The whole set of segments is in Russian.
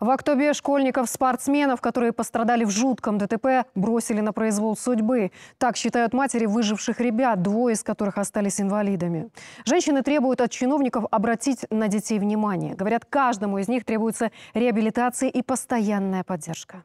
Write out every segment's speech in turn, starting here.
В Актобе школьников-спортсменов, которые пострадали в жутком ДТП, бросили на произвол судьбы. Так считают матери выживших ребят, двое из которых остались инвалидами. Женщины требуют от чиновников обратить на детей внимание. Говорят, каждому из них требуется реабилитация и постоянная поддержка.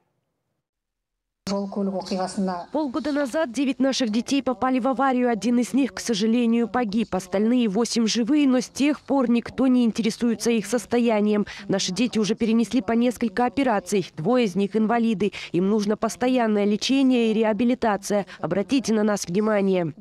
Жол көлік оқиғасында Полгода назад девять наших детей попали в аварию. Один из них, к сожалению, погиб. Остальные восемь живые, но с тех пор никто не интересуется их состоянием. Наши дети уже перенесли по несколько операций. Двое из них инвалиды. Им нужно постоянное лечение и реабилитация. Обратите на нас внимание.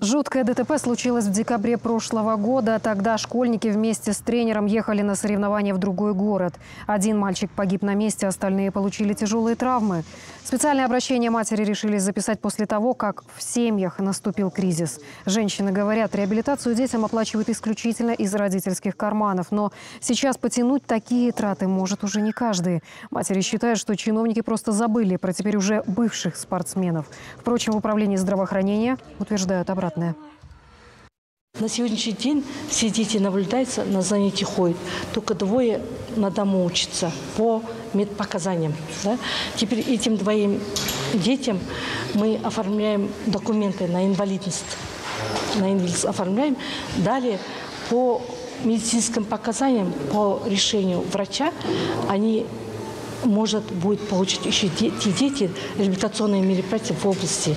Жуткое ДТП случилось в декабре прошлого года. Тогда школьники вместе с тренером ехали на соревнования в другой город. Один мальчик погиб на месте, остальные получили тяжелые травмы. Специальное обращение матери решили записать после того, как в семьях наступил кризис. Женщины говорят, реабилитацию детям оплачивают исключительно из родительских карманов. Но сейчас потянуть такие траты может уже не каждый. Матери считают, что чиновники просто забыли про теперь уже бывших спортсменов. Впрочем, в управлении здравоохранения утверждают обратное. На сегодняшний день все дети наблюдаются, на занятия ходят. Только двое на дому учатся по медпоказаниям. Да? Теперь этим двоим детям мы оформляем документы на инвалидность. На инвалидность оформляем. Далее по медицинским показаниям, по решению врача, они может будет получить еще те дети реабилитационные мероприятия в области.